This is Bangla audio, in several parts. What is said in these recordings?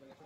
Gracias.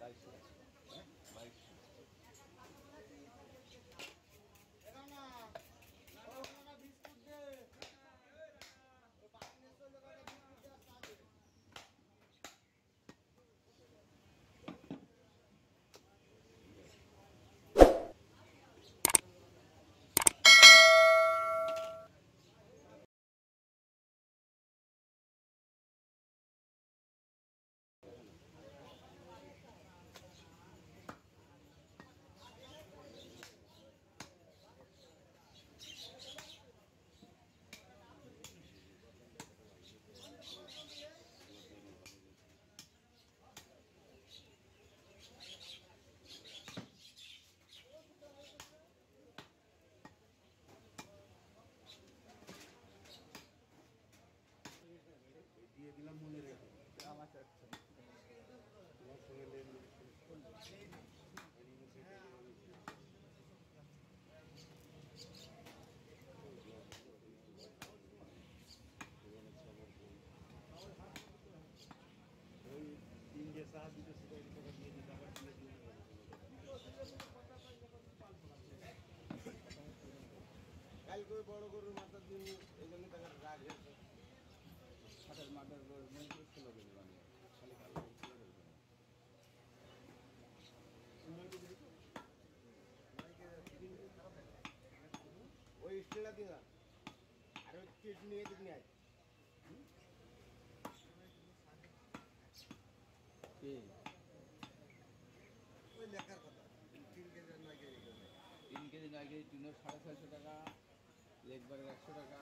বাইশশো কালকে ওই বড় গরুর মাথার দিন এই জন্য তাকে রাগ হয়েছে। হাটের মাঠের গরু মজবুত ছিল কিন্তু মানে খালি কালো ওই স্টিলটা দিন আর ওই চিট নিয়ে ওই লেখার কথা। তিন কেজি? আগে তিন কেজি কেজি টিনের সাড়ে ছয়শো টাকা লেগ একশো টাকা।